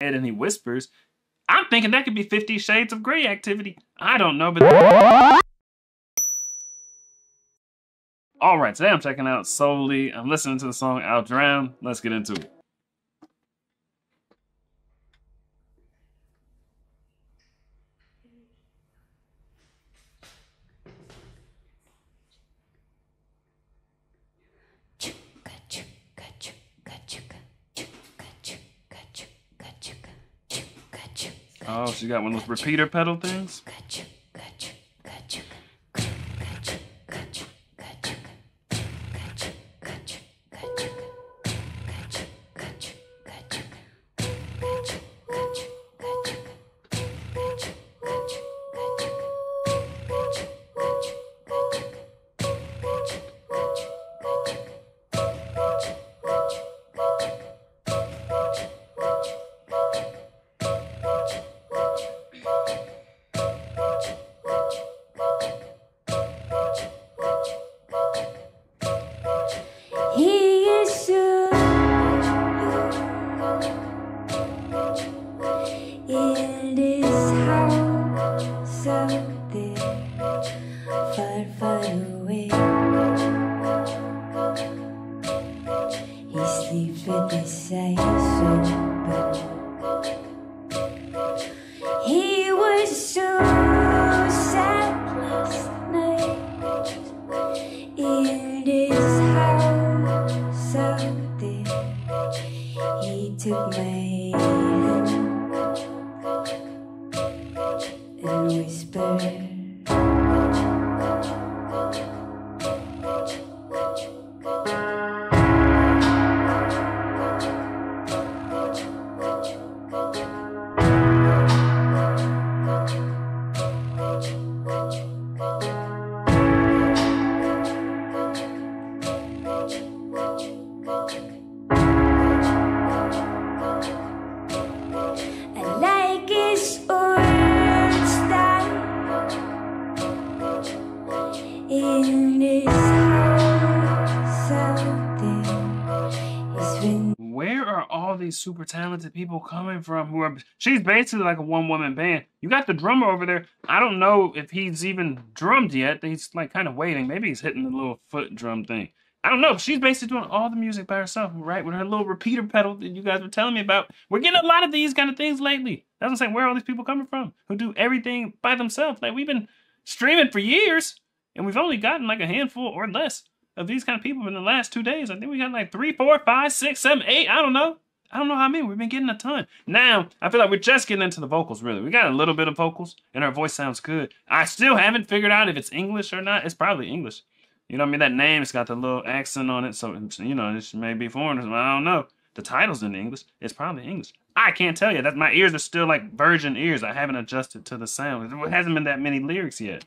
head and he whispers. I'm thinking that could be Fifty Shades of Grey activity. I don't know, but. Alright, today I'm checking out Soley. I'm listening to the song I'll Drown. Let's get into it. Oh, she got one of those repeater pedal things? He was so sad last night. In his house out there He took these super talented people coming from who are she's basically like a one woman band. You got the drummer over there. I don't know if he's even drummed yet. He's like kind of waiting. Maybe he's hitting the little foot drum thing. I don't know. She's basically doing all the music by herself, right? With her little repeater pedal that you guys were telling me about. We're getting a lot of these kind of things lately. That's what I'm saying. Where are all these people coming from who do everything by themselves? Like we've been streaming for years and we've only gotten like a handful or less of these kind of people in the last two days. I think we got like three, four, five, six, seven, eight. I don't know. I don't know how many. We've been getting a ton. Now, I feel like we're just getting into the vocals, really. We got a little bit of vocals, and our voice sounds good. I still haven't figured out if it's English or not. It's probably English. You know what I mean? That name, it's got the little accent on it, so, you know, this may be foreigners. I don't know. The title's in English. It's probably English. I can't tell you. That My ears are still like virgin ears. I haven't adjusted to the sound. There hasn't been that many lyrics yet.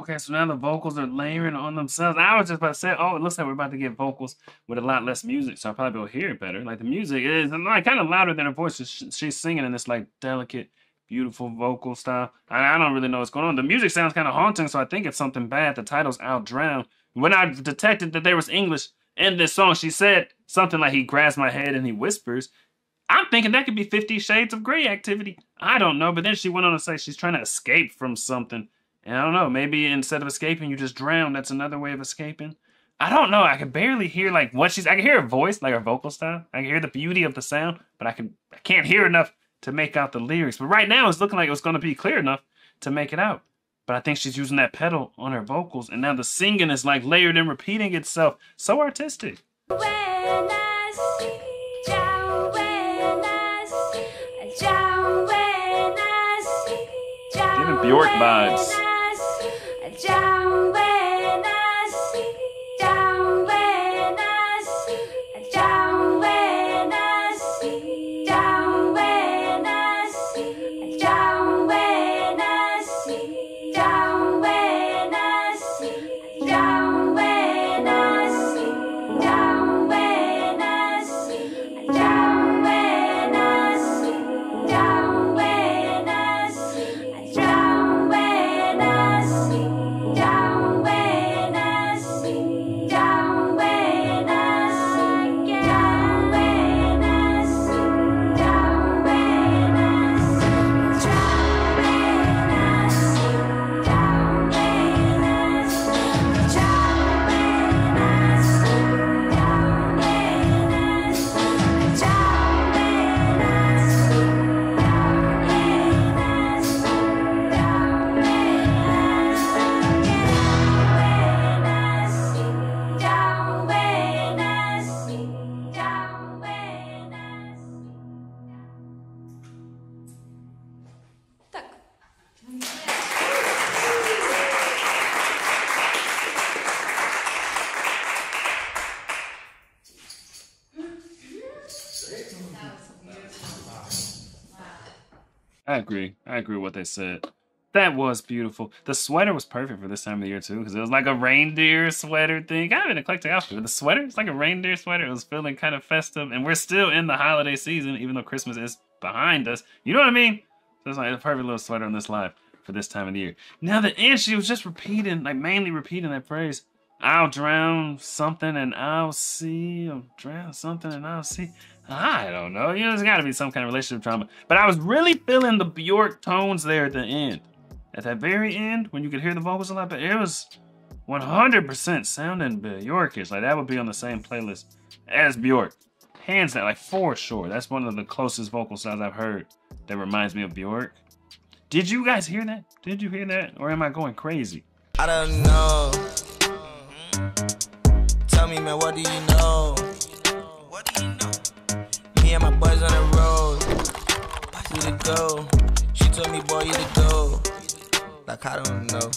Okay, so now the vocals are layering on themselves. I was just about to say, oh, it looks like we're about to get vocals with a lot less music, so I'll probably will hear it better. Like the music is like kind of louder than her voice. She's singing in this like delicate, beautiful vocal style. I, I don't really know what's going on. The music sounds kind of haunting, so I think it's something bad. The title's I'll Drown. When I detected that there was English in this song, she said something like he grabs my head and he whispers. I'm thinking that could be Fifty Shades of Grey activity. I don't know, but then she went on to say she's trying to escape from something. And I don't know, maybe instead of escaping, you just drown. That's another way of escaping. I don't know. I can barely hear like what she's. I can hear her voice, like her vocal style. I can hear the beauty of the sound, but I can. I can't hear enough to make out the lyrics. But right now, it's looking like it was going to be clear enough to make it out. But I think she's using that pedal on her vocals, and now the singing is like layered and repeating itself. So artistic. Bjork vibes. tchau! I agree. I agree with what they said. That was beautiful. The sweater was perfect for this time of the year too, because it was like a reindeer sweater thing. Kind of an eclectic outfit. But the sweater, it's like a reindeer sweater. It was feeling kind of festive, and we're still in the holiday season, even though Christmas is behind us. You know what I mean? So it's like a perfect little sweater on this live for this time of the year. Now the end, she was just repeating, like mainly repeating that phrase. I'll drown something and I'll see. I'll drown something and I'll see. I don't know. You know, there's got to be some kind of relationship drama. But I was really feeling the Bjork tones there at the end. At that very end, when you could hear the vocals a lot, but it was 100% sounding Bjorkish. Like that would be on the same playlist as Bjork. Hands down, like for sure. That's one of the closest vocal styles I've heard that reminds me of Bjork. Did you guys hear that? Did you hear that? Or am I going crazy? I don't know. Tell me, man, what do you know? What do you know? Me and my boys on the road. Who to go? She told me, boy, you to go. Like, I don't know.